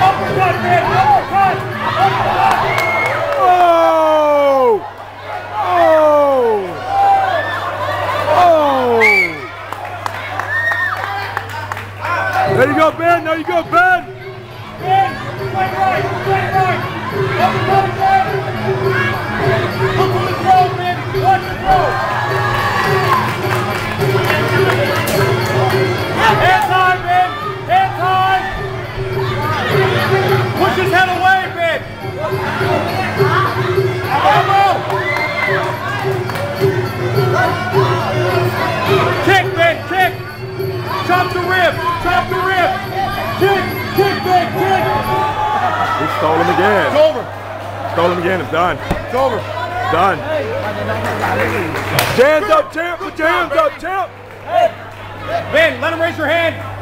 Vamos fazer! There you go, Ben. There you go, Ben. Ben! right, right, right. Up the Look for the throw, Ben! Watch the throw! Hands high, Ben! Hands high! Push his head away, Ben! Kick! The rib! Chop the rib! Kick! Kick, Ben, kick! He stole him again. It's over! Stole him again. It's done. It's over! Done. Hands up, champ. Put your hands up, champ. Ben, let him raise your hand!